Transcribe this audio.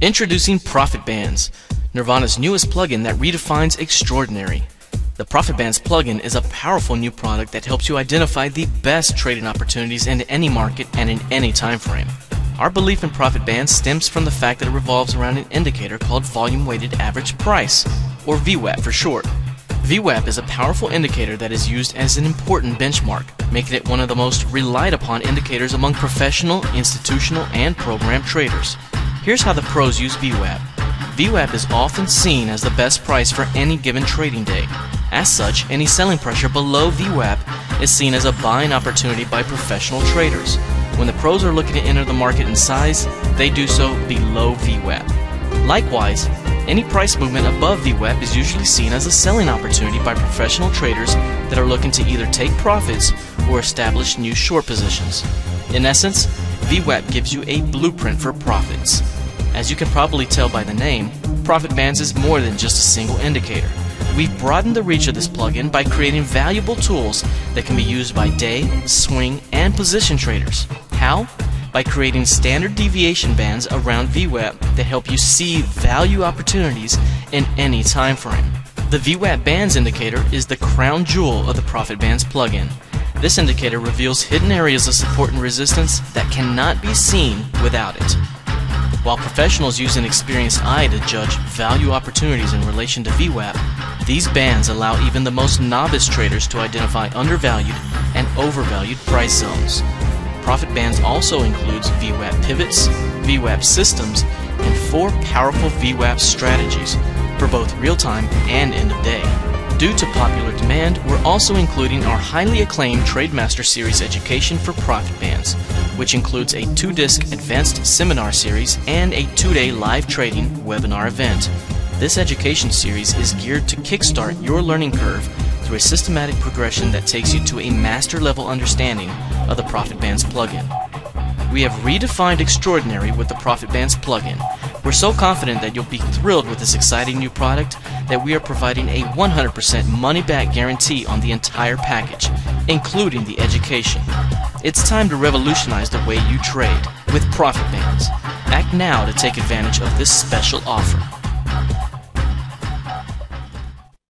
Introducing Profit Bands, Nirvana's newest plugin that redefines extraordinary. The Profit Bands plugin is a powerful new product that helps you identify the best trading opportunities in any market and in any time frame. Our belief in Profit Bands stems from the fact that it revolves around an indicator called Volume Weighted Average Price, or VWAP for short. VWAP is a powerful indicator that is used as an important benchmark, making it one of the most relied upon indicators among professional, institutional, and program traders. Here's how the pros use VWAP. VWAP is often seen as the best price for any given trading day. As such, any selling pressure below VWAP is seen as a buying opportunity by professional traders. When the pros are looking to enter the market in size, they do so below VWAP. Likewise, any price movement above VWAP is usually seen as a selling opportunity by professional traders that are looking to either take profits or establish new short positions. In essence, VWAP gives you a blueprint for profits. As you can probably tell by the name, Profit Bands is more than just a single indicator. We've broadened the reach of this plugin by creating valuable tools that can be used by day, swing, and position traders. How? by creating standard deviation bands around VWAP that help you see value opportunities in any time frame. The VWAP Bands indicator is the crown jewel of the Profit Bands plugin. This indicator reveals hidden areas of support and resistance that cannot be seen without it. While professionals use an experienced eye to judge value opportunities in relation to VWAP, these bands allow even the most novice traders to identify undervalued and overvalued price zones. Profit Bands also includes VWAP pivots, VWAP systems, and four powerful VWAP strategies for both real-time and end-of-day. Due to popular demand, we're also including our highly acclaimed Trademaster Series education for Profit Bands, which includes a two-disc advanced seminar series and a two-day live trading webinar event. This education series is geared to kickstart your learning curve through a systematic progression that takes you to a master level understanding of the Profit Bands plugin. We have redefined extraordinary with the Profit Bands plugin. We're so confident that you'll be thrilled with this exciting new product that we are providing a 100% money back guarantee on the entire package, including the education. It's time to revolutionize the way you trade with Profit Bands. Act now to take advantage of this special offer.